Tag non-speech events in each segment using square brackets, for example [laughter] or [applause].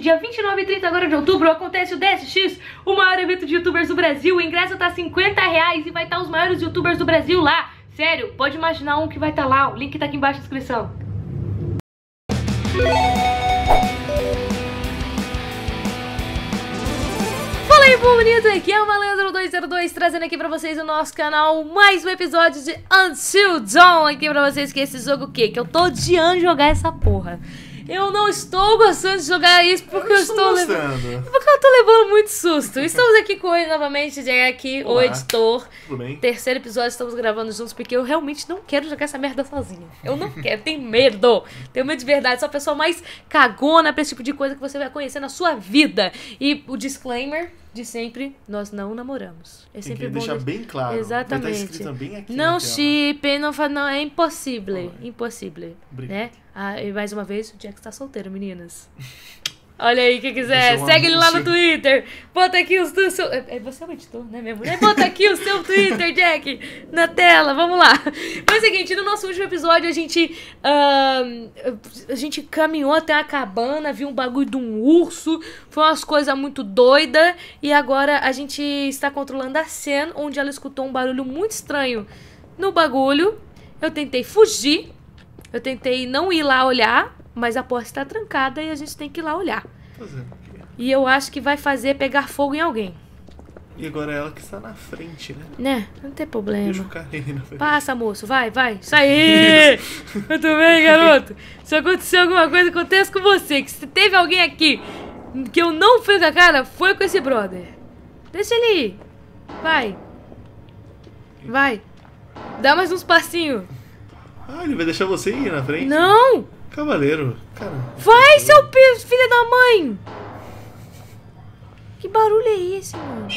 dia 29 e 30 agora de outubro acontece o DSX, o maior evento de youtubers do Brasil. O ingresso tá 50 reais e vai estar os maiores youtubers do Brasil lá. Sério, pode imaginar um que vai estar lá. O link tá aqui embaixo na descrição. Fala aí, povo bonito, aqui é o Malandro202 trazendo aqui pra vocês o nosso canal mais um episódio de Until Dawn aqui pra vocês, que é esse jogo o quê? Que eu tô odiando jogar essa porra. Eu não estou gostando de jogar isso porque eu, Eu estou estou levando... gostando. Porque eu tô levando muito susto. Estamos aqui com ele novamente, Jack, o Olá. editor. Tudo bem? Terceiro episódio, estamos gravando juntos porque eu realmente não quero jogar essa merda sozinha. Eu não quero, tenho medo. Tenho medo de verdade. Sou a pessoa mais cagona pra esse tipo de coisa que você vai conhecer na sua vida. E o disclaimer de sempre, nós não namoramos. É Tem sempre que bom deixar de- bem claro. Exatamente. Escrito bem Não chipem, não, fa- não, é impossível. Impossível. Né? Ah, e mais uma vez, o Jack está solteiro, meninas. [laughs] Olha aí, quem quiser, um segue ele lá no. Twitter. Bota aqui do seu. É, é você é o editor, né, minha mulher? Bota aqui o seu Twitter, [laughs] Jack, na tela. Vamos lá. Mas é o seguinte, no nosso último episódio a gente. ahn, a gente caminhou até a cabana, viu um bagulho de um urso. Foi umas coisas muito doidas. E agora a gente está controlando a cena, onde ela escutou um barulho muito estranho no bagulho. Eu tentei fugir. Eu tentei não ir lá olhar, mas a porta está trancada e a gente tem que ir lá olhar. O? E eu acho que vai fazer pegar fogo em alguém. E agora é ela que está na frente, né? Né? Não tem Deixa problema. o na frente. Passa, moço, vai, vai. Isso aí! [laughs] Muito bem, garoto. Se acontecer alguma coisa, acontece com você. Que se teve alguém aqui que eu não fui com a cara, foi com esse brother. Deixa ele ir. Vai. Vai. Dá mais uns passinhos. Ah, ele vai deixar você ir na frente? Não! Cavaleiro. Cara, Vai, seu filho da mãe! Que barulho é esse, mano?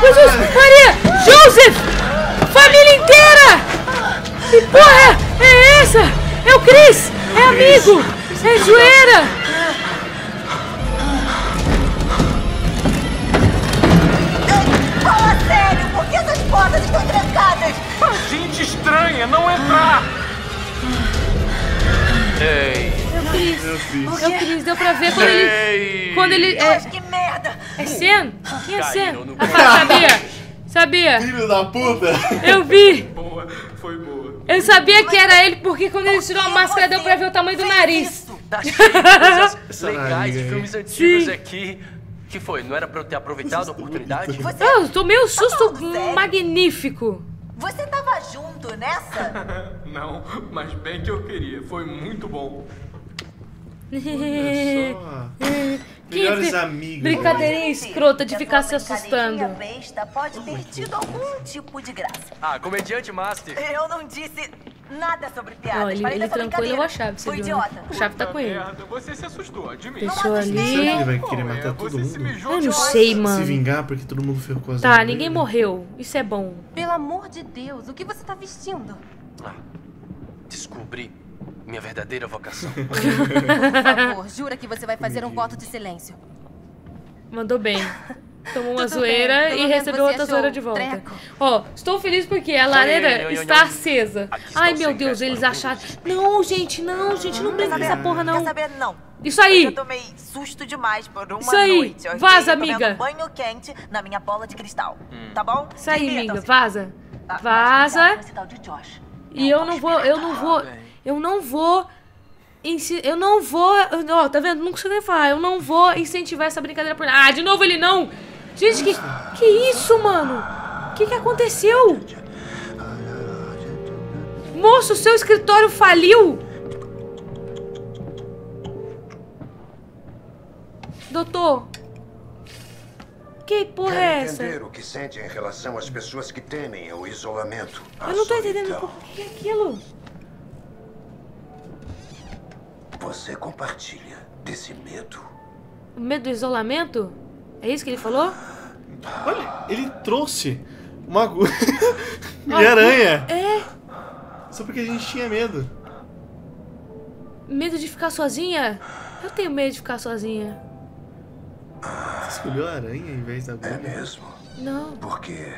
Jesus, Maria! Joseph! Família inteira! Que porra é essa? É o Chris! É amigo! É zoeira! Estranha, não entrar! Ei, É o Chris! meu Deus. É o Chris, deu pra ver quando ele. ei! Quando ele. É, que merda! é Sen? Quem é Sen? Ah, sabia! Sabia! Filho da puta! Eu vi! Boa, foi boa. Eu sabia que era ele porque quando ele tirou a máscara deu pra ver o tamanho do nariz. Tá cheio [laughs] de coisas Essa legais filmes antigos Sim. aqui. que foi? Não era pra eu ter aproveitado a oportunidade? Você, Ah, eu tomei um susto falando sério? magnífico. Você tava junto nessa? [laughs] Não, mas bem que eu queria. Foi muito bom. Olha só. Que [laughs] Melhores que- amigos. Brincadeirinha Gente, escrota de ficar se assustando. besta pode ter tido algum tipo de graça. Ah, comediante master. Eu não disse nada sobre piadas. Ó, ele, Falei ele trancou e levou a chave, você Foi viu? né? idiota. A chave tá com ele. Merda, você se assustou, admite. Deixou Não ali. Será que ele vai querer é? matar todo Você se mundo? Eu não sei, Se mano. vingar porque todo mundo ficou com as Tá, ninguém dele? morreu. Isso é bom. Pelo amor de Deus, o que você tá vestindo? Ah, descobri minha verdadeira vocação. [laughs] Por favor, jura que você vai fazer um voto de silêncio. Mandou bem. [laughs] Tomou uma Tudo zoeira bem, e recebeu outra zoeira de volta. treco. Ó, estou feliz porque a lareira oi, está oi. acesa. Aqui está Ai, meu Deus, eles acharam. Não, gente, não, gente, não brinca com essa porra, não. Quer saber? Não. Isso aí. Eu tomei susto demais por uma Isso aí. noite. Vaza, Eu amiga. banho quente na minha bola de cristal. Tá bom? Isso aí, amiga, vaza. Ah, Vaza. E eu não vou, eu não vou, eu não vou, eu não vou, ó, tá vendo? Não consigo nem falar, eu não vou incentivar essa brincadeira por Ah, de novo ele não! Gente, que, que isso, mano? O que que aconteceu? Moço, seu escritório faliu? Doutor, que porra é Quero essa? entender o que sente em relação às pessoas que temem o isolamento. Eu não tô solidão. entendendo o que é aquilo. Você compartilha desse medo? O medo do isolamento? É isso que ele falou? Olha, ele trouxe uma agulha [laughs] e aranha. É. Só porque a gente tinha medo. Medo de ficar sozinha? Eu tenho medo de ficar sozinha. Você escolheu a aranha em vez da É agulha? mesmo? Não. Porque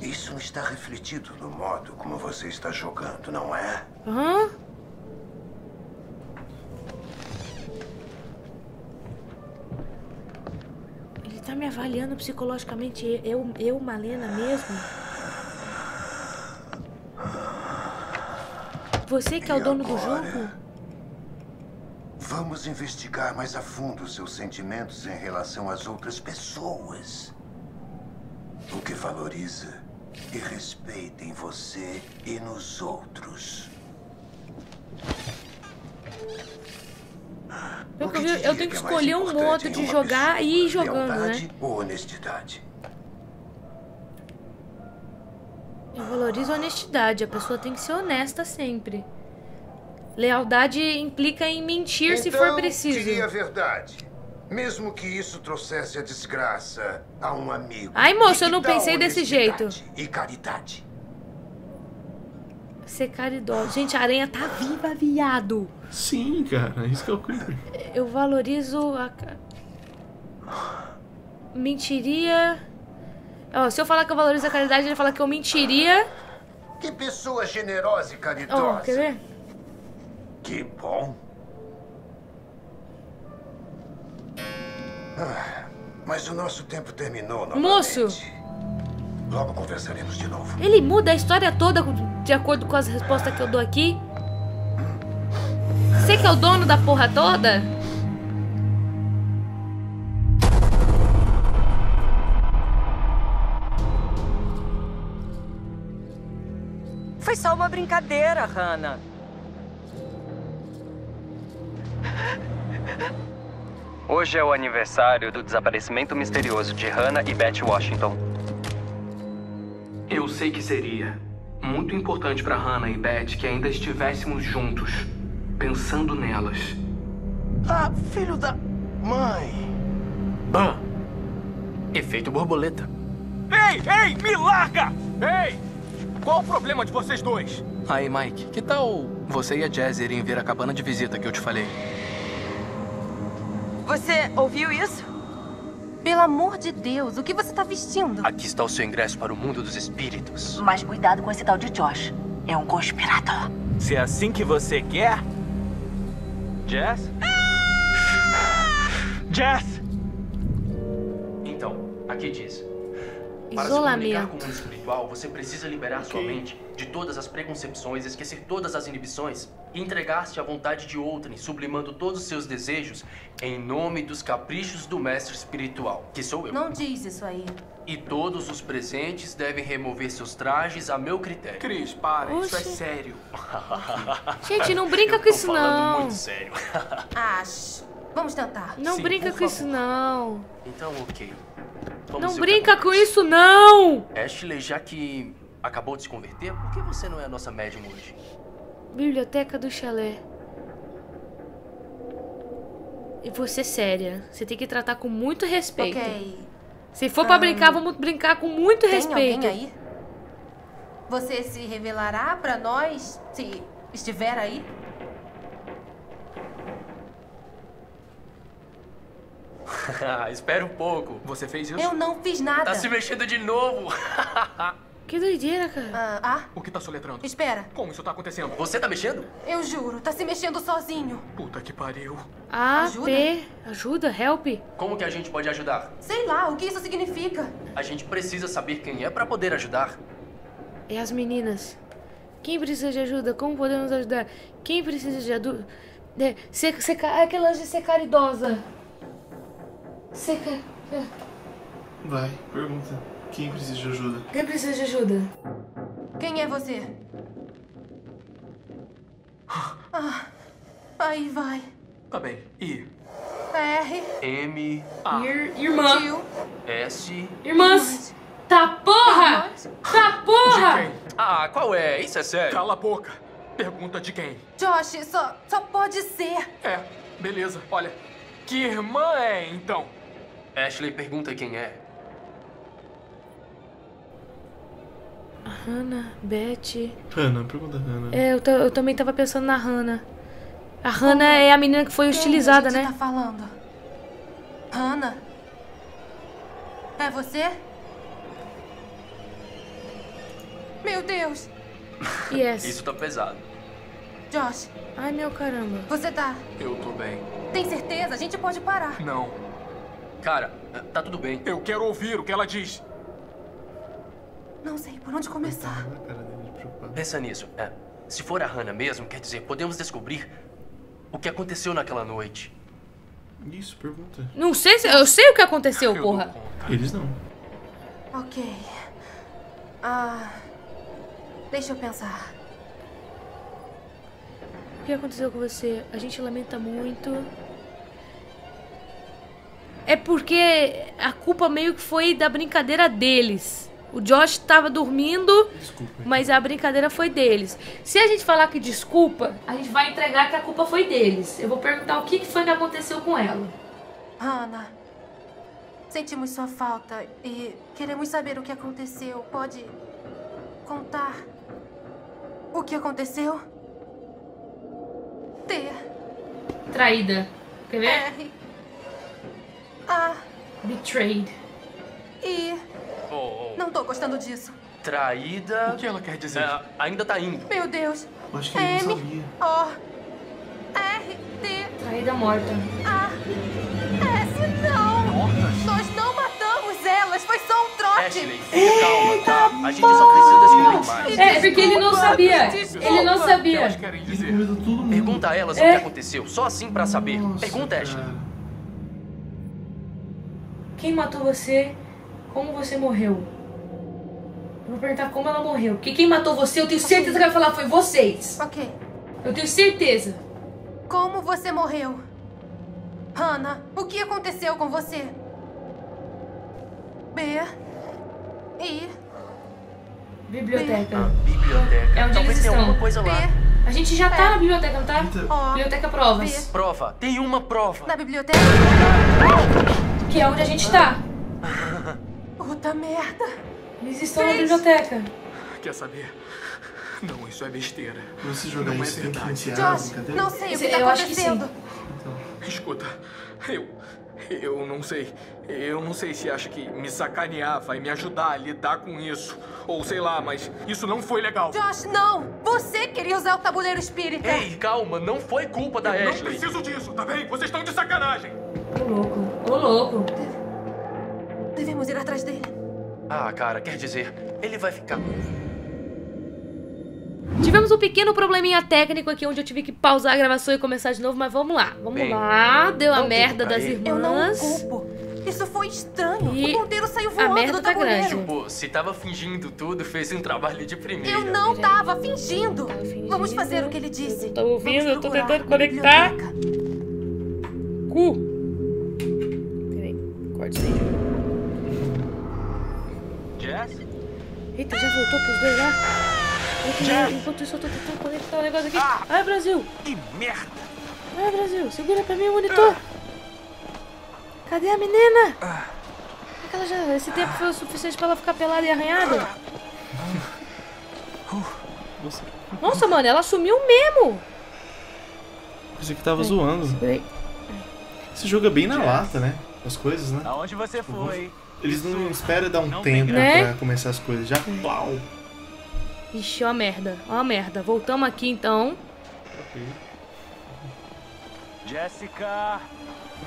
isso está refletido no modo como você está jogando, não é? Hã? Tá me avaliando psicologicamente? Eu, eu Malena mesmo? Você que é o dono do jogo? Vamos investigar mais a fundo seus sentimentos em relação às outras pessoas. O que valoriza e respeita em você e nos outros. Eu, que eu- diria eu tenho que é escolher um modo de jogar e ir jogando, né? Ou honestidade? Eu valorizo a honestidade. A pessoa tem que ser honesta sempre. Lealdade implica em mentir se for Então, preciso. Queria a verdade. Mesmo que isso trouxesse a desgraça a um amigo. Ai, moço, eu não pensei desse honestidade E caridade. Ser caridoso. Gente, a aranha tá viva, viado. Sim, cara, isso que é o creepy. Eu valorizo a. Mentiria. Ó, se eu falar que eu valorizo a caridade, ele fala que eu mentiria. Que pessoa generosa e Ó, caridosa. quer ver? Que bom. Ah, mas o nosso tempo terminou novamente. Moço! Logo conversaremos de novo. Ele muda a história toda de acordo com as respostas que eu dou aqui. Você que é o dono da porra toda? Foi só uma brincadeira, Hannah. Hoje é o aniversário do desaparecimento misterioso de Hannah e Beth Washington. Eu sei que seria muito importante pra Hannah e Beth que ainda estivéssemos juntos, pensando nelas. Ah, filho da mãe. Bam! Efeito borboleta. Ei, ei, me larga! Ei! Qual o problema de vocês dois? Aí, Mike, que tal você e a Jazz irem ver a cabana de visita que eu te falei? Você ouviu isso? Pelo amor de Deus, o que você tá vestindo? Aqui está o seu ingresso para o mundo dos espíritos. Mas cuidado com esse tal de Josh. É um conspirador. Se é assim que você quer. Jess? Jess! Então, aqui diz. Para se comunicar Isolamento. com o mundo espiritual, você precisa liberar sua mente de todas as preconcepções, esquecer todas as inibições e entregar-se à vontade de outrem, sublimando todos os seus desejos em nome dos caprichos do mestre espiritual, que sou eu. Não diz isso aí. E todos os presentes devem remover seus trajes a meu critério. Cris, para, isso é sério. [laughs] Gente, não brinca Eu com tô isso falando não. muito sério. [laughs] Acho. Vamos tentar. Não Sim, brinca com isso não. Então, ok. Vamos Não brinca com isso não. Ashley, já que acabou de se converter, por que você não é a nossa médium hoje? Biblioteca do chalé. E você é séria. Você tem que tratar com muito respeito. Ok. Se for pra brincar, vamos brincar com muito Tem respeito. alguém aí? Você se revelará pra nós se estiver aí? [laughs] Espera um pouco. Você fez isso? Eu não fiz nada. Tá se mexendo de novo. [laughs] Que doideira, cara. Ah, ah, O que tá soletrando? espera. Como isso tá acontecendo? Você tá mexendo? Eu juro, tá se mexendo sozinho. Puta que pariu. A, Ajuda? P. Ajuda, help. Como que a gente pode ajudar? Sei lá, o que isso significa? A gente precisa saber quem é pra poder ajudar. É as meninas. Quem precisa de ajuda? Como podemos ajudar? Quem precisa de ajuda? É, ser, ser, ca- aquela de ser caridosa. Ser ca- Vai, pergunta. Quem precisa de ajuda? Quem precisa de ajuda? Quem é você? Ah, aí vai. Tá bem. E R, M, Ir- irmã. tio, S. Irmãs. Tá porra! Tá porra! quem? Ah, qual é? Isso é sério. Cala a boca. Pergunta de quem? Josh, só, só pode ser. É, beleza. Olha, que irmã é, então? Ashley pergunta quem é. Hannah, Beth. Hannah, pergunta a Hannah. É, eu, eu também tava pensando na Hannah. A Hannah é a menina que foi hostilizada, Quem a né? gente tá falando? Hannah? É você? Meu Deus! Yes. Isso tá pesado. Josh, Ai, meu caramba. você tá... Eu tô bem. Tem certeza? A gente pode parar. Não. Cara, tá tudo bem. Eu quero ouvir o que ela diz. Não sei por onde começar. Preocupado. Pensa nisso. É, se for a Hannah mesmo, quer dizer, podemos descobrir o que aconteceu naquela noite. Isso, pergunta. Não sei se. Eu sei o que aconteceu, Eu porra. Eles não. Ok. Ah. Deixa eu pensar. O que aconteceu com você? A gente lamenta muito. É porque a culpa meio que foi da brincadeira deles. O Josh tava dormindo, Desculpa. mas a brincadeira foi deles. Se a gente falar que desculpa, a gente vai entregar que a culpa foi deles. Eu vou perguntar o que que foi que aconteceu com ela. Hannah, sentimos sua falta e queremos saber o que aconteceu. Pode contar o que aconteceu? T, Traída. Quer ver? R, A, Betrayed. I. Oh, oh, Não tô gostando disso. traída. O que ela quer dizer? É, ainda tá indo. Meu Deus. Eu acho que ele não M, sabia. O, R, T, Traída morta. A, S. Não! Mortas? Nós não matamos elas, foi só um trote. Ashley, fica calma, tá? A gente só precisa descobrir mais. É, porque ele não sabia. Desculpa. Ele não O que sabia. elas querem dizer? Pergunta a elas É. o que aconteceu, só assim pra saber. Nossa, Pergunta, Ashley. cara. Quem matou você? Como você morreu? Eu vou perguntar como ela morreu. Porque quem matou você, eu tenho certeza que vai falar foi vocês. Ok. Eu tenho certeza. Como você morreu? Hannah, o que aconteceu com você? B. I. Biblioteca. Biblioteca. É onde Talvez eles estão. coisa B. lá. A gente já tá na biblioteca, não tá? O. Biblioteca Provas. Prova. Tem uma prova. Na biblioteca? Que é onde a gente tá. Puta merda. Eles estão na biblioteca. Quer saber? Não, isso é besteira. Pra você jogar Não é isso, que verdade. Josh, não sei o que tá eu acho que acontecendo. Escuta, eu. Eu não sei. Eu não sei se acha que me sacanear vai me ajudar a lidar com isso. Ou sei lá, mas isso não foi legal. Josh, não! Você queria usar o tabuleiro espírita. Ei, calma, não foi culpa da Eu não Ashley. preciso disso, tá bem? Vocês estão de sacanagem. Ô louco, ô louco. Devemos ir atrás dele. Ah, cara, quer dizer, ele vai ficar. Tivemos um pequeno probleminha técnico aqui, onde eu tive que pausar a gravação e começar de novo, mas vamos lá. Vamos Bem, lá. Deu a merda das ele. Eu não irmãs. culpo. Isso foi estranho. E o ponteiro saiu a voando merda do tá tabuleiro. grande. Pô, se tava fingindo tudo, fez um trabalho de primeira. Eu não tava fingindo. Tava fingindo. Vamos fazer o que ele disse. Tô ouvindo, eu tô tentando conectar. Cu. Peraí, isso aí. Jess? Eita, já voltou pros dois lá? Enquanto-. Enquanto isso, eu tô tentando conectar o negócio aqui. Ah. Ai, Brasil! Que merda! Ai, Brasil! Segura pra mim o monitor! Cadê a menina? Ela já, esse tempo foi o suficiente pra ela ficar pelada e arranhada? Nossa, mano, ela sumiu mesmo! pensei que tava zoando. Peraí. Esse jogo é bem na lata, né? As coisas, né? Aonde você foi? Eles não esperam dar um Não tempo tem graça. pra começar as coisas. Já plau. Ixi, ó a merda, ó a merda. Voltamos aqui então. Jéssica!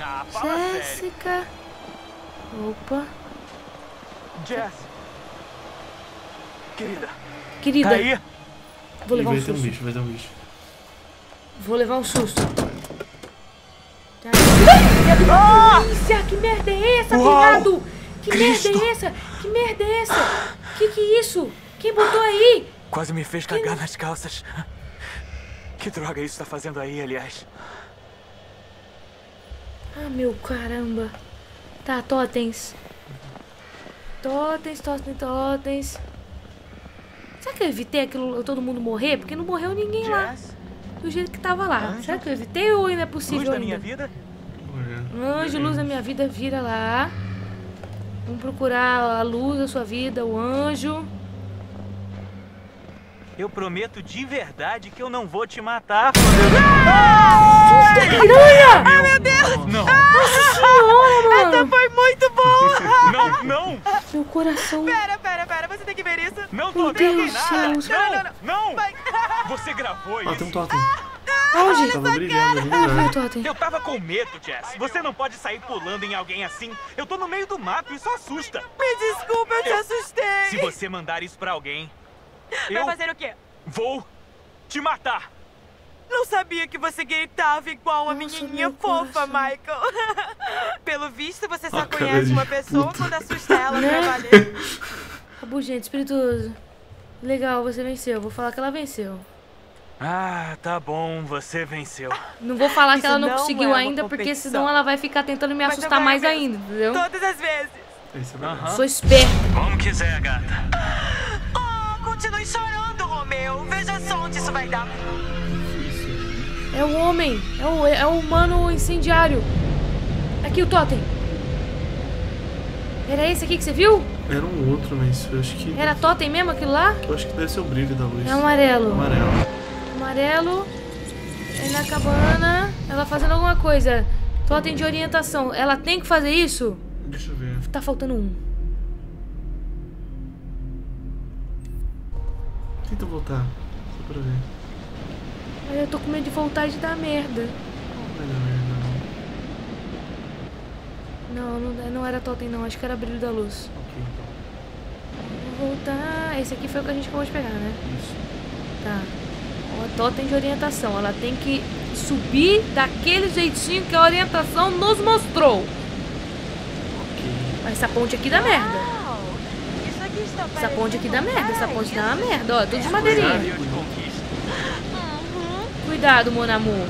Ah, fala. Jéssica. Opa. Jess! Querida, Querida, tá aí? vou levar um vai ter um susto. bicho, vai ter um bicho. Vou levar um susto. Tá. Ai, que delícia! Que merda é essa, cunhado? Que merda é essa? Que merda é essa? Que que é isso? Quem botou aí? Quase me fez cagar nas calças. Que droga isso tá fazendo aí, aliás? Ah, meu caramba. Tá, totens. Totens, totens, totens. Será que eu evitei aquilo, todo mundo morrer? Porque não morreu ninguém lá. Do jeito que tava lá. Anjo? Será que eu evitei ou ainda é possível Luz da ainda? minha vida? Anjo, luz da minha vida, vira lá. Vamos procurar a luz da sua vida, o anjo. Eu prometo de verdade que eu não vou te matar. Piranha! Ai, meu Deus! Não, Senhora, mano! Foi muito bom! não, não! Meu coração. Pera, pera, pera. Você tem que ver isso. Não Meu tô vendo Deus, nada! céus. Não, não! Você gravou Ó, tem um isso? totem. Tava brilhando ali, Eu vi o né? totem. Eu tava com medo, Jess. Você não pode sair pulando em alguém assim. Eu tô no meio do mato, isso assusta. Me desculpa, eu te assustei. Se você mandar isso pra alguém, Vai fazer o quê? vou te matar. Não sabia que você gritava igual uma Nossa, menininha fofa. Michael. [laughs] Pelo visto, você só conhece uma pessoa puta. quando assusta ela Né? pra valer. Rabugento, espirituoso. Legal, você venceu. Vou falar que ela venceu. Ah, tá bom, você venceu. Não vou falar que Isso ela não não conseguiu é ainda, porque senão ela vai ficar tentando me assustar mais ainda, entendeu? Todas as vezes. Isso é verdade. Aham. Sou esperta. Como quiser, gata. Continue chorando, Romeu. Veja só onde isso vai dar. É o homem. É o, é o humano incendiário. Aqui o totem. Era esse aqui que você viu? Era um outro, mas eu acho que. Era totem mesmo aquilo lá? Eu acho que deve ser o brilho da luz. É amarelo. Amarelo. Amarelo. É na cabana. Ela fazendo alguma coisa. Totem de orientação. Ela tem que fazer isso? Deixa eu ver. Tá faltando um. Tenta voltar. Só pra ver. Ai, eu tô com medo de voltar e de dar merda. Não vai dar merda, não. Não, não, não era totem não. Acho que era brilho da luz. Ok, então. Vou voltar. Esse aqui foi o que a gente acabou de pegar, né? Isso. Tá. Ó, totem de orientação. Ela tem que subir daquele jeitinho que a orientação nos mostrou. Ok. Essa ponte aqui dá merda. Uau, Isso aqui está Essa ponte aqui dá merda. Essa ponte dá uma merda. Ó, tudo de madeirinha. Cuidado, mon amor.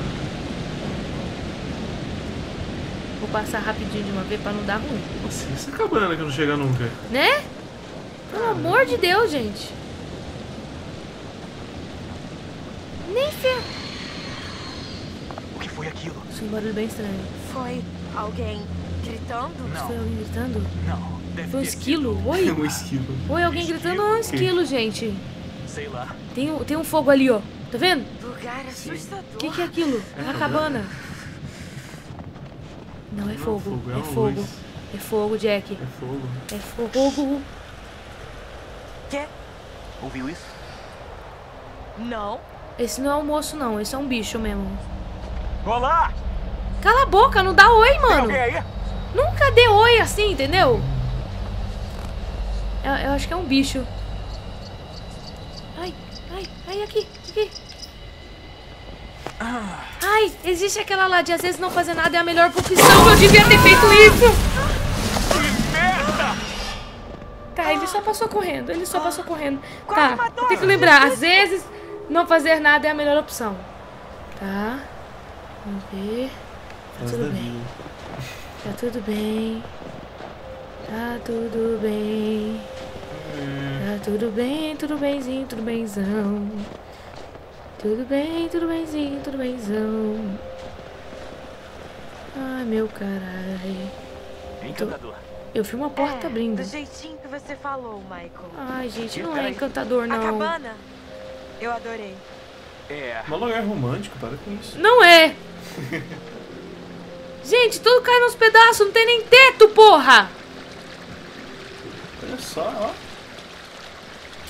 Vou passar rapidinho de uma vez pra não dar ruim. Nossa, essa cabana que não chega nunca? Né? Pelo amor de Deus, gente. Nem ferro. O que foi aquilo? Isso é um barulho bem estranho. Foi alguém gritando? Isso foi Não, alguém gritando? não. Deve Foi um esquilo? É Oi? [laughs] um esquilo. Oi, alguém gritando? Ou um esquilo, gente? Sei lá. Tem um, tem um fogo ali, ó. Tá vendo? Lugar assustador. O que, que é aquilo? É uma cabana. Não, é Não é fogo. é É fogo. É fogo, Jack. É fogo. É fogo. Quê? Ouviu isso? Não. Esse não é um moço, não. Esse é um bicho mesmo. Olá! Cala a boca, não dá oi, Tem mano. alguém aí? Nunca dê oi assim, entendeu? Eu, eu acho que é um bicho. Ai, ai, ai, aqui, aqui. Ai, existe aquela lá de às vezes não fazer nada é a melhor opção. Eu devia ter feito isso. Que merda! Tá, ele só passou correndo. Ele só passou correndo. Tá, tem que lembrar. Às vezes não fazer nada é a melhor opção. Tá. Vamos ver. Tá tudo bem. Tá tudo bem. Tá tudo bem. Tá tudo bem, tudo benzinho, tudo benzão. Tudo bem, tudo benzinho, tudo benzão. Ai, meu caralho. Encantador. Eu vi uma porta é, abrindo. Do jeitinho que você falou, Michael. Ai, gente, não é encantador, A não. cabana? Eu adorei. É. Mó lugar romântico, para com isso. Não é. [laughs] Gente, tudo cai nos pedaços, não tem nem teto, porra! Só, ó.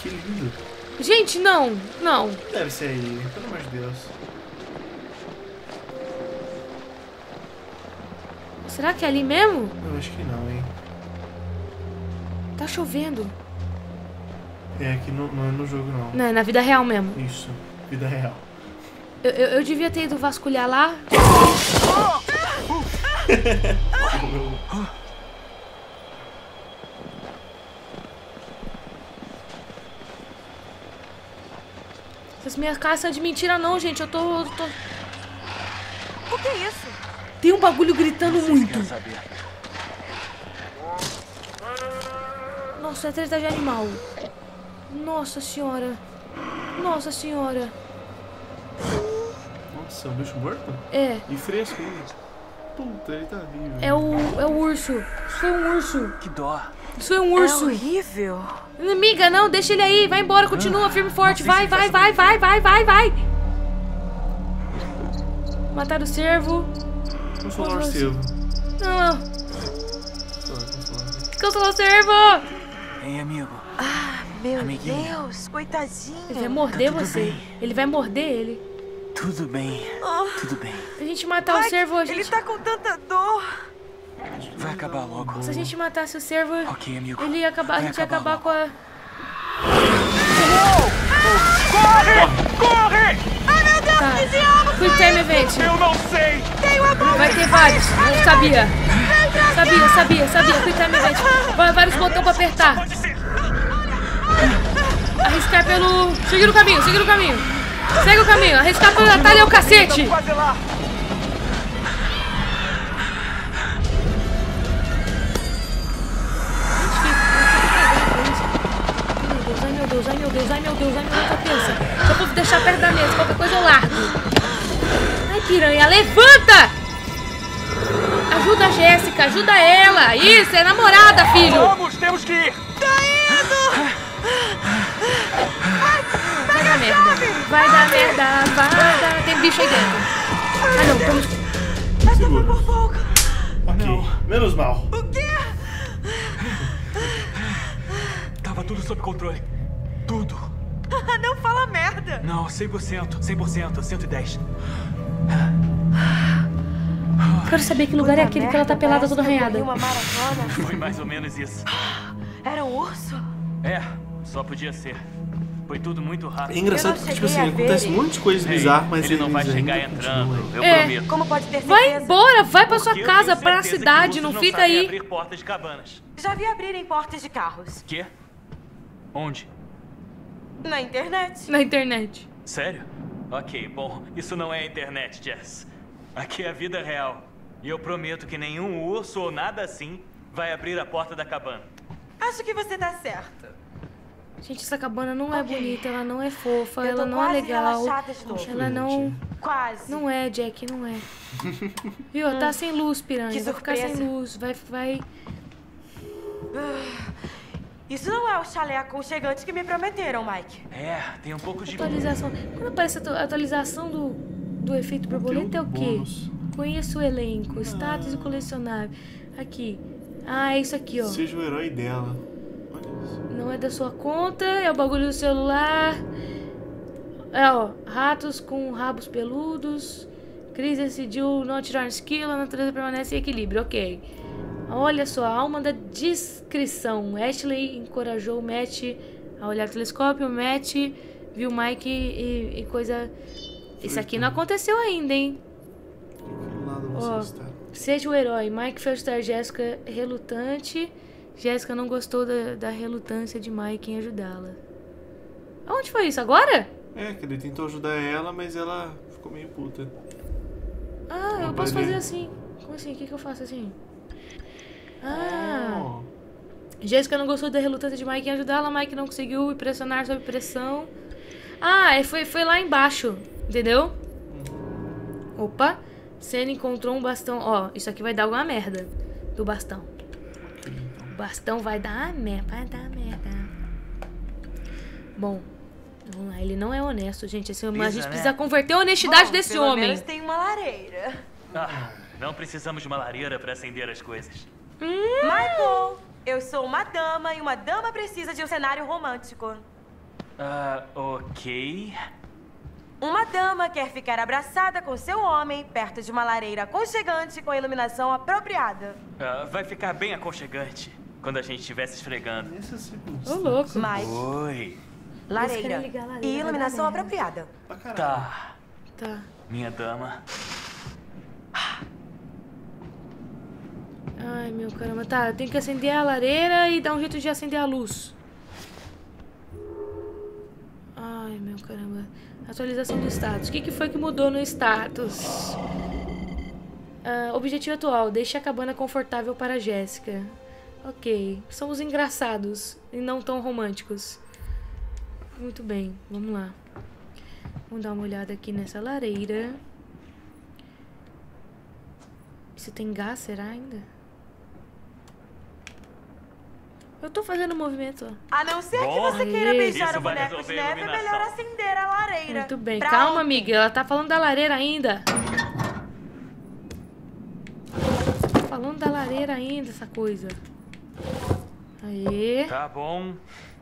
Que lindo. Gente, não, não. Deve ser aí, pelo amor de Deus. Será que é ali mesmo? Eu acho que não, hein. Tá chovendo. É aqui no, não é no jogo, não. Não, é na vida real mesmo. Isso, vida real. Eu, eu, eu devia ter ido vasculhar lá. [laughs] Essas minhas caras são de mentira não, gente. Eu tô, eu tô... O que é isso? Tem um bagulho gritando muito. Nossa, é treta de animal. Nossa senhora. Nossa senhora. Nossa, é um bicho morto? É, E fresco ainda. Puta, ele tá vivo. é o, é o urso. Isso foi um urso. Que dó. Isso foi um É urso. horrível. Inimiga, não, deixa ele aí. Vai embora, continua, firme e forte. Vai, vai, vai, vai, vai, vai, vai. Mataram o cervo. Vamos falar o Nossa. cervo. Não, o cervo. Hein, amigo? Meu Amiguinho. Deus, coitadinho. Ele vai morder tudo você. bem. Ele vai morder ele. Tudo bem. Tudo bem. A gente matar o servo, a gente... Ele tá com tanta dor. Vai acabar logo. Se a gente matasse o servo, Ok, amigo. ele ia acabar, a Vai gente ia acabar acabar com a... Corre! Corre! Ai, meu Deus, Tá. desviamos! Quick Time Event. Eu não sei! Tem uma bomba! Vai ter vários. Eu sabia. Sabia, sabia, sabia. Quick Time Event. Vai vários botões pra apertar. Arriscar pelo... Seguir o caminho, seguir o caminho. Segue o caminho. Arriscar pelo atalho é o cacete. Quase lá! Meu Deus, ai meu Deus, ai meu Deus, tensa. Só vou deixar perto da mesa, qualquer coisa eu largo. Ai, piranha, levanta! Ajuda a Jéssica, ajuda ela. Isso, é namorada, filho. Vamos, temos que ir! Vai dar merda. Vai dar merda, vai dar... Tem bicho aí dentro. Ah, não, vamos... Essa foi por pouco. Ok, menos mal. Tava tudo sob controle. Tudo. Não fala merda. Não, 100%. 100%. 110. Quero saber que lugar é aquele que ela tá pelada toda arranhada. [laughs] Foi mais ou menos isso. [gasps] Era um urso? É, só podia ser. Foi tudo muito É rápido. engraçado Eu não porque, tipo assim, acontece ele. um monte de coisas Ei, bizarras, mas ele não vai chegar entrando, continuam. eu É. prometo. Como pode ter Vai certeza? embora, vai pra sua Porque casa, pra cidade, não fica aí. abrir portas de cabanas. Já vi abrirem portas de carros. Quê? Onde? Na internet. Na internet. Sério? Ok, bom, isso não é a internet, Jess. Aqui é a vida real. E eu prometo que nenhum urso ou nada assim vai abrir a porta da cabana. Acho que você tá certo. Gente, essa cabana não é bonita, ela não é fofa, ela não é legal. Ela não. Quase. Não é, Jack, não é. Viu? Tá sem luz, piranha. Que vai ficar sem luz. Vai. vai... Isso não é o chalé aconchegante que me prometeram, Mike. É, tem um pouco de. Atualização. Quando aparece a atu- atualização do, do efeito borboleta é o quê? bônus. Conheça o elenco, status e colecionável. Aqui. Ah, é isso aqui, ó. Seja o herói dela. Olha isso. Não é da sua conta, é o bagulho do celular. É, ó. Ratos com rabos peludos. Cris decidiu não atirar no esquilo, a natureza permanece em equilíbrio. Ok. Olha só, a alma da discrição. Ashley encorajou o Matt a olhar o telescópio. O Matt viu Mike e, e coisa. Isso aqui não aconteceu ainda, hein? Ó. Seja o herói. Mike fez estar Jéssica relutante. Jéssica não gostou da, da relutância de Mike em ajudá-la. Aonde foi isso? Agora? É, que ele tentou ajudar ela, mas ela ficou meio puta. Ah, eu posso fazer assim. Como assim? O que, que eu faço assim? Ah! Oh, Jéssica não gostou da relutância de Mike em ajudá-la. Mike não conseguiu pressionar sob pressão. Ah, é, foi, foi lá embaixo. Entendeu? Opa. Senna encontrou um bastão. Ó, isso aqui vai dar alguma merda. Do bastão. então. O bastão vai dar merda. Vai dar merda. Bom. Vamos lá, ele não é honesto, gente. Esse a gente né? precisa converter a honestidade Bom, desse pelo homem. menos tem uma lareira. Ah, não precisamos de uma lareira para acender as coisas. Michael, eu sou uma dama e uma dama precisa de um cenário romântico. Ah, ok. Uma dama quer ficar abraçada com seu homem perto de uma lareira aconchegante com iluminação apropriada. Ah, vai ficar bem aconchegante quando a gente estiver se esfregando. Ô, circunstância. louco. Mike, Oi. lareira. lareira, E iluminação dar merda. apropriada. Tá, Tá. minha dama. Ai, meu caramba. Tá, eu tenho que acender a lareira e dar um jeito de acender a luz. Ai, meu caramba. Atualização do status. O que, que foi que mudou no status? Ah, objetivo atual. Deixe a cabana confortável para Jéssica. Ok. Somos engraçados e não tão românticos. Muito bem. Vamos lá. Vamos dar uma olhada aqui nessa lareira. Se tem gás, será ainda? Eu tô fazendo movimento, ó. A não ser que Bom, você queira beijar o boneco de neve, é melhor acender a lareira. Muito bem. Pra Calma, amiga. Ela tá falando da lareira ainda. Tá falando da lareira ainda, essa coisa. Aê. Tá bom.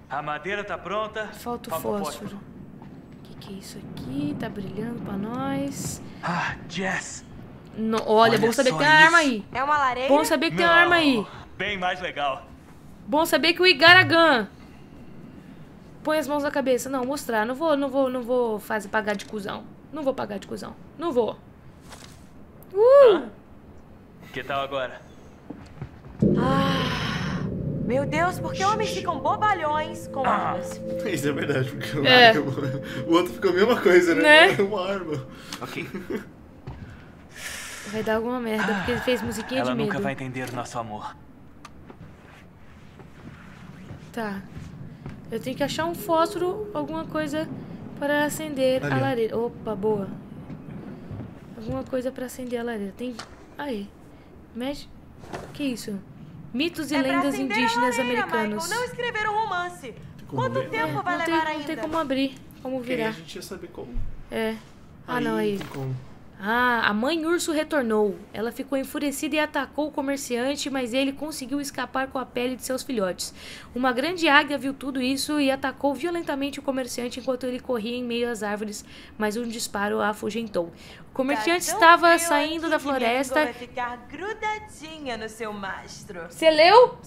A madeira tá pronta. Falta o Falta fósforo. O que, que é isso aqui? Tá brilhando pra nós. Ah, Jess. No- olha, Olha bom saber que tem uma arma aí. É uma lareira? Bom saber que tem uma arma aí. Bem mais legal. Bom saber que o Igaragan. Põe as mãos na cabeça. Não, mostrar. Não vou, não vou, não vou fazer pagar de cuzão. Não vou pagar de cuzão. Não vou. Uh! Que tal agora? Meu Deus, por que homens ficam bobalhões com armas? Isso é verdade, porque o, É. o outro ficou a mesma coisa, né? Né? [laughs] Uma arma. Ok. Vai dar alguma merda, porque ele fez musiquinha Ela de medo. nunca vai entender o nosso amor. Tá. Eu tenho que achar um fósforo, alguma coisa para acender Ali, a lareira. Opa, boa. Alguma coisa para acender a lareira. Tem. Aí. Mexe. Que isso? Mitos e É lendas indígenas lareira, americanos. Michael, não escrever um romance. Quanto ver. tempo vai não, tem, levar não ainda? tem como abrir, como Porque aí virar. a gente ia saber como. É. Ah, não, aí. tem como. Ah, a mãe urso retornou. Ela ficou enfurecida e atacou o comerciante, mas ele conseguiu escapar com a pele de seus filhotes. Uma grande águia viu tudo isso e atacou violentamente o comerciante enquanto ele corria em meio às árvores, mas um disparo a afugentou. O comerciante Tá estava saindo da que minha língua floresta. vai ficar grudadinha no seu mastro. Você leu?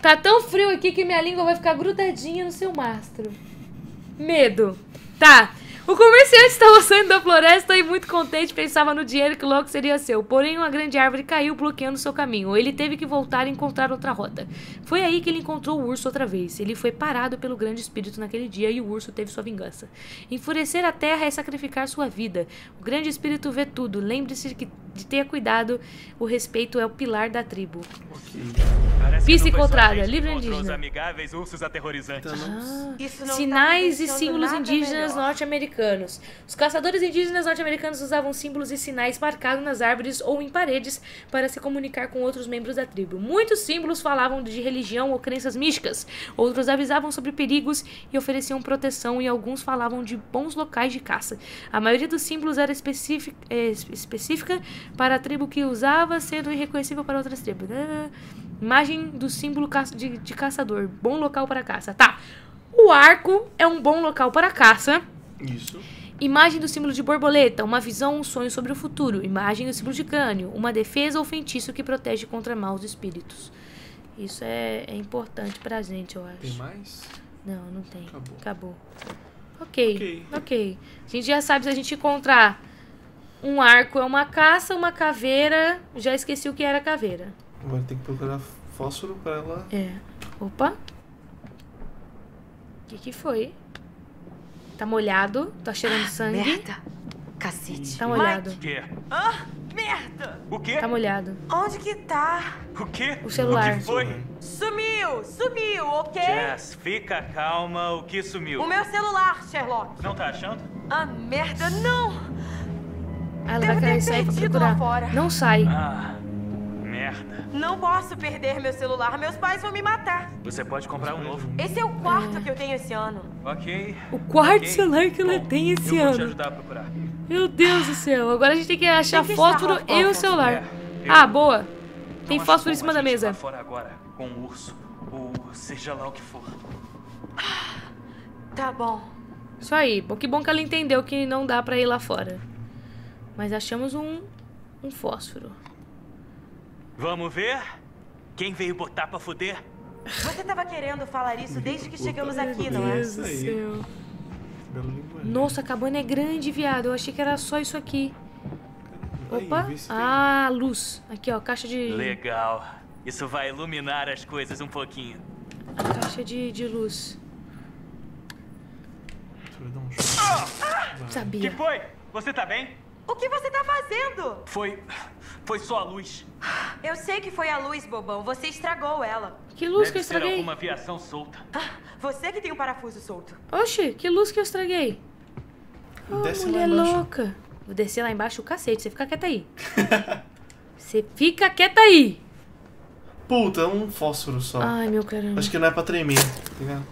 Tá tão frio aqui que minha língua vai ficar grudadinha no seu mastro. Medo. Tá. O comerciante estava saindo da floresta e muito contente pensava no dinheiro que logo seria seu. Porém, uma grande árvore caiu bloqueando seu caminho. Ele teve que voltar e encontrar outra rota. Foi aí que ele encontrou o urso outra vez. Ele foi parado pelo grande espírito naquele dia e o urso teve sua vingança. Enfurecer a terra é sacrificar sua vida. O grande espírito vê tudo. Lembre-se de ter cuidado. O respeito é o pilar da tribo. Parece Pista encontrada, livro indígena. Amigáveis ursos aterrorizantes. Ah, Isso não tá sinais e símbolos indígenas melhor. Norte-americanos. Os caçadores indígenas norte-americanos usavam símbolos e sinais marcados nas árvores ou em paredes para se comunicar com outros membros da tribo. Muitos símbolos falavam de religião ou crenças místicas, outros avisavam sobre perigos e ofereciam proteção, e alguns falavam de bons locais de caça. A maioria dos símbolos era específica, eh, específica para a tribo que usava, sendo irreconhecível para outras tribos. Ah, Imagem do símbolo de caçador. Bom local para caça. Tá. O arco é um bom local para caça. Isso. Imagem do símbolo de borboleta, uma visão, um sonho sobre o futuro. Imagem do símbolo de crânio, uma defesa ou feitiço que protege contra maus espíritos. Isso é, é importante pra gente, eu acho. Tem mais? Não, não tem. Acabou. Acabou. Ok, Ok. A gente já sabe se a gente encontrar um arco é uma caça, uma caveira. Já esqueci o que era caveira. Agora tem que procurar fósforo pra ela. É. Opa. O que, que foi? Tá molhado? Tá cheirando sangue? Merda. Cacete. Tá molhado. Quê? Ah, merda! O quê? Tá molhado. Onde que tá? O quê? O celular. O que foi? Sumiu! Sumiu, ok? Jess, fica calma. O que sumiu? O meu celular, Sherlock. Não tá achando? Ah, merda, não! Ah, ela Devo vai querer ter sair pra perdido lá procurar. fora. Não sai. Ah, merda. Não posso perder meu celular, meus pais vão me matar. Você pode comprar um novo. Esse é o quarto que eu tenho esse ano. Ok. O quarto ok. celular que ela Bom, tem esse eu vou te ano. ajudar a procurar. Meu Deus do céu. Agora a gente tem que achar Tem que fósforo e o celular. É, eu- Ah, boa. Tem fósforo em cima a da mesa. fora agora, com o urso. Ou seja lá o que for. Tá bom. Isso aí. Bom, que bom que ela entendeu que não dá pra ir lá fora. Mas achamos um, um fósforo. Vamos ver? Quem veio botar pra fuder? Você tava querendo falar isso desde que chegamos aqui, não é? Deus do aí. céu. Nossa, a cabana é grande, viado. Eu achei que era só isso aqui. Opa. Ah, luz. Aqui, ó. Caixa de. Legal. Isso vai iluminar as coisas um pouquinho. Caixa de, de luz. Dar um chute. Que Sabia. foi? Você tá bem? O que você tá fazendo? Foi. Foi só a luz. Eu sei que foi a luz, bobão. Você estragou ela. Que luz que Deve eu ser estraguei? alguma aviação solta. Ah, Você que tem um parafuso solto. Oxi, que luz que eu estraguei? Oh, mulher louca. Vou descer lá embaixo o cacete. Você fica quieta aí. [laughs] Você fica quieta aí. Puta, é um fósforo só. Ai, meu caramba. Acho que não é pra tremer, tá ligado?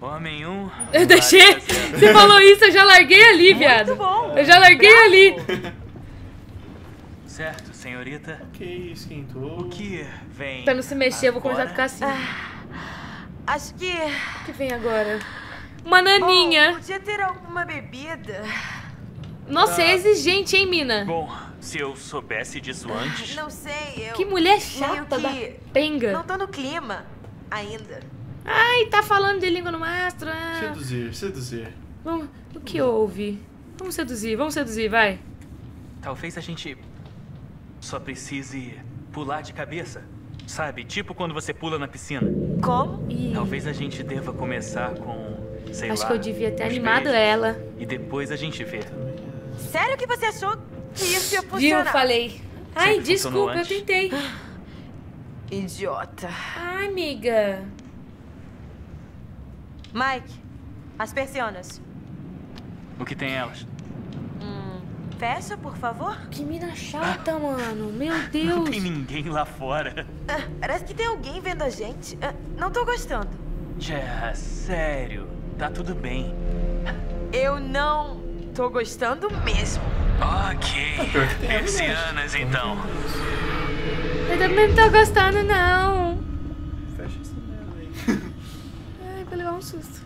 Homem 1. Um, Eu deixei. Você falou isso, eu já larguei ali, viado. bom. Eu já larguei ali. Certo, senhorita. Ok, esquentou. O que vem? Pra não se mexer, eu vou começar a ficar assim. Acho que. O que vem agora? Uma naninha. Bom, podia ter alguma bebida. Nossa, é exigente, hein, mina? Bom, se eu soubesse disso antes. Não sei, eu... Que mulher chata que da penga. Não tô no clima ainda. Ai, tá falando de língua no mastro. ah. Seduzir, seduzir. Vamos, o que houve? Vamos seduzir, vamos seduzir, vai. Talvez a gente só precise pular de cabeça. Sabe? Tipo quando você pula na piscina. Como? Talvez a gente deva começar com. Sei Acho lá, que eu devia ter animado ela. E depois a gente vê. Sério que você achou que isso ia Viu? funcionar? Falei. Ai, Sempre desculpa, eu tentei. Idiota. Ai, amiga. Mike, as persianas. O que tem elas? Fecha, por favor. Que mina chata, mano. Meu [laughs] Não Deus. tem ninguém lá fora. Ah, parece que tem alguém vendo a gente. Ah, não tô gostando. Jess, sério. Tá tudo bem. Eu não tô gostando mesmo. Ok. Persianas, então. Eu também não tô gostando, não. Fecha essa merda aí. [laughs] Ai, vou levar um susto.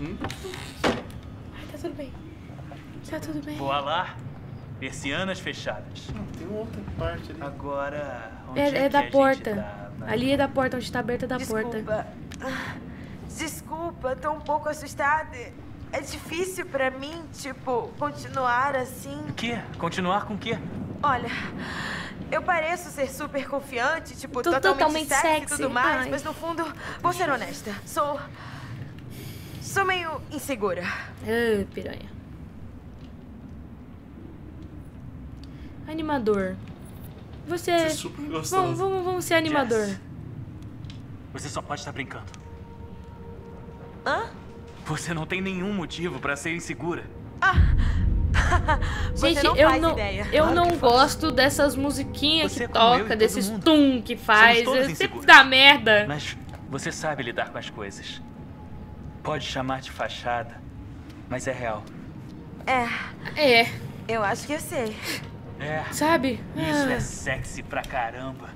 Hum? Ai, tá tudo bem. Tá tudo bem. Voa lá. Persianas fechadas. Tem uma outra parte ali. Agora. onde É, é que da a gente porta. tá? Ali é da porta, onde tá aberta da Desculpa. porta. Ah, Desculpa, tô um pouco assustada. É difícil pra mim, tipo, continuar assim. O quê? Continuar com o quê? Olha, eu pareço ser super confiante, tipo, Tô totalmente, totalmente sexy, e sexy. tudo mais, Ai. mas no fundo, vou ser honesta, sou. Sou meio insegura. Ah, piranha. Animador. Você. Você é super gostoso. Vamos, vamos, vamos ser animador. Jess, Você só pode estar brincando. Hã? Você não tem nenhum motivo pra ser insegura. [laughs] Você Gente, não eu faz não, ideia. eu Claro não gosto dessas musiquinhas Você que é toca, desses tum que faz. É sempre dá merda. Mas você sabe lidar com as coisas. Pode chamar de fachada, mas é real. É, É, eu acho que eu sei. É. sabe? Isso Ah. é sexy pra caramba.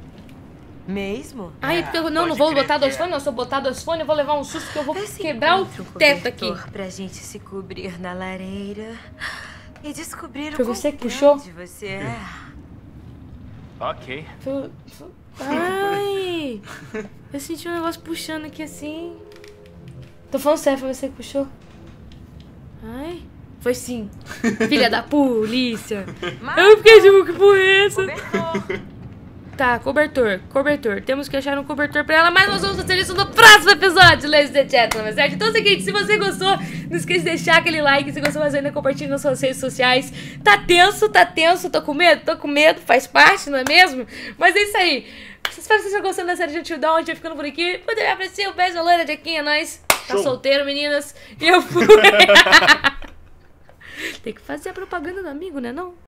Mesmo? Ai, porque eu não, não vou crer botar dois é. fones, não. Se eu botar dois fones, eu vou levar um susto que eu vou Esse quebrar o teto aqui. Pra gente se cobrir na lareira e descobrir Foi o você que puxou? você é. Ok. Foi- foi- Ai! Eu senti um negócio puxando aqui assim. Tô falando sério, foi você que puxou? Ai. Foi sim. [laughs] Filha da polícia. Eu fiquei tipo, que porra é essa? Cobertor. Tá, cobertor, cobertor. Temos que achar um cobertor pra ela, mas nós vamos fazer isso no próximo episódio, ladies and gentlemen, certo? Então é o seguinte, se você gostou, não esqueça de deixar aquele like, se gostou mais ainda, compartilhe nas suas redes sociais. Tá tenso, tá tenso, tô com medo, tô com medo, faz parte, não é mesmo? Mas é isso aí. Espero que vocês tenham gostado da série Gentil Down, a gente vai ficando por aqui. Poder apreciar o beijo, loira, Jequinha, é nóis. Tá Show. solteiro, meninas. E eu fui. [laughs] Tem que fazer a propaganda do amigo, né não?